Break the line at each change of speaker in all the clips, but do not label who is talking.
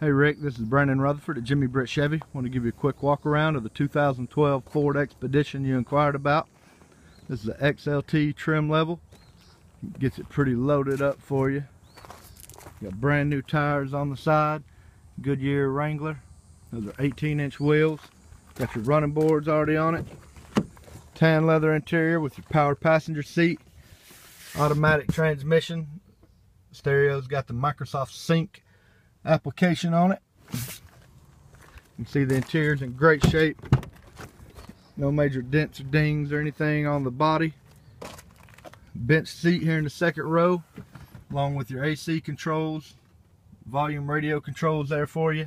Hey Rick, this is Brandon Rutherford at Jimmy Britt Chevy. want to give you a quick walk around of the 2012 Ford Expedition you inquired about. This is the XLT trim level. Gets it pretty loaded up for you. Got brand new tires on the side. Goodyear Wrangler. Those are 18 inch wheels. Got your running boards already on it. Tan leather interior with your powered passenger seat. Automatic transmission. Stereo's got the Microsoft Sync application on it. You can see the interior's in great shape. No major dents or dings or anything on the body. Bench seat here in the second row, along with your AC controls, volume radio controls there for you.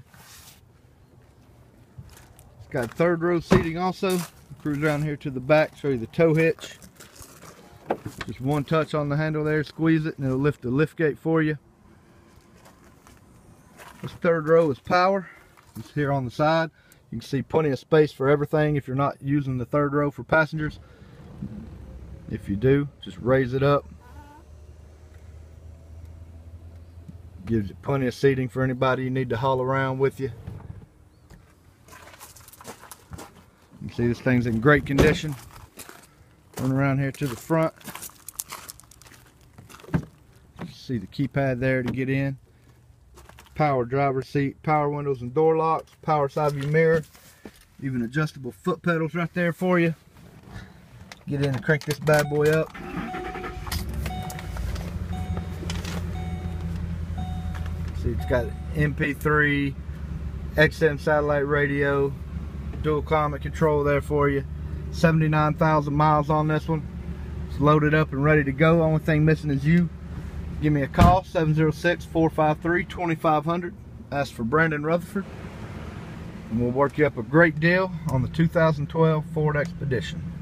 It's got third row seating also. Cruise around here to the back, show you the tow hitch. Just one touch on the handle there, squeeze it, and it'll lift the lift gate for you. This third row is power. It's here on the side. You can see plenty of space for everything if you're not using the third row for passengers. If you do, just raise it up. Gives you plenty of seating for anybody you need to haul around with you. You see this thing's in great condition. Run around here to the front. See the keypad there to get in power driver seat, power windows and door locks, power side view mirror, even adjustable foot pedals right there for you. Get in and crank this bad boy up. See, it's got MP3, XM satellite radio, dual climate control there for you. 79,000 miles on this one. It's loaded up and ready to go. Only thing missing is you give me a call 706-453-2500 ask for Brandon Rutherford. And we'll work you up a great deal on the 2012 Ford Expedition